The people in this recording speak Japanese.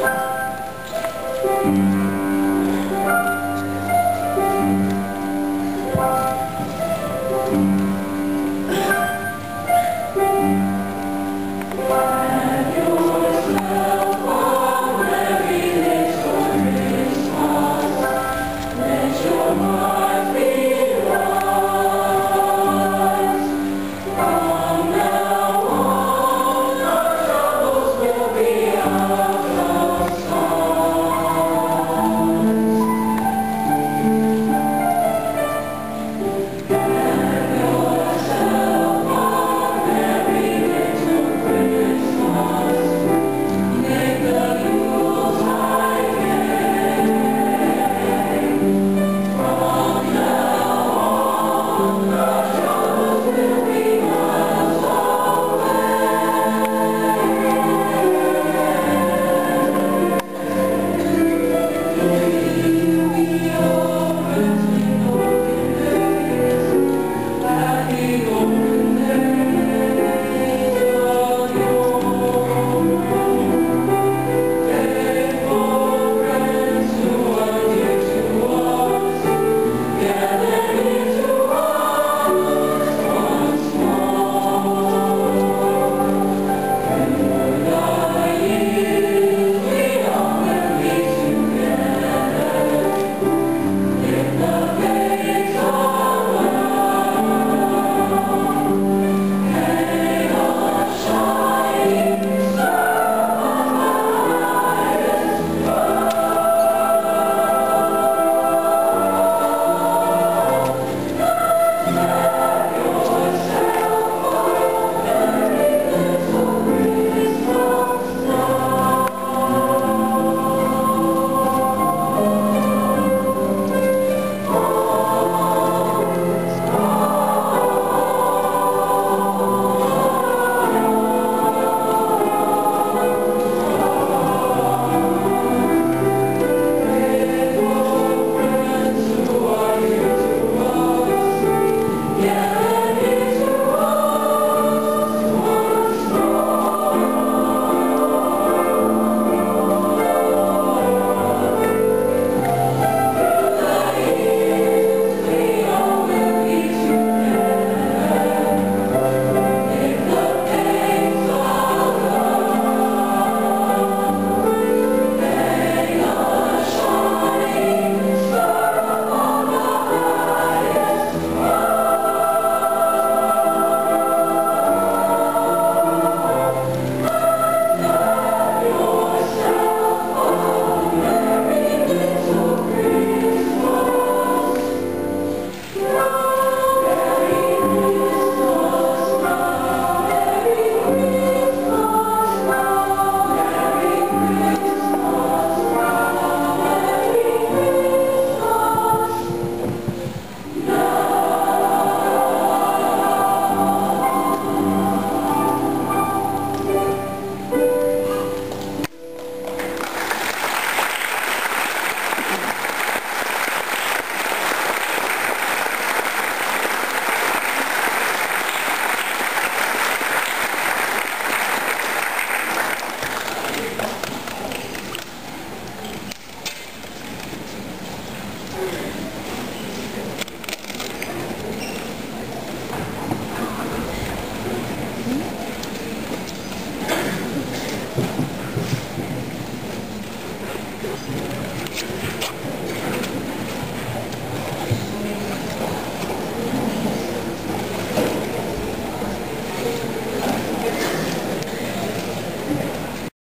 Thank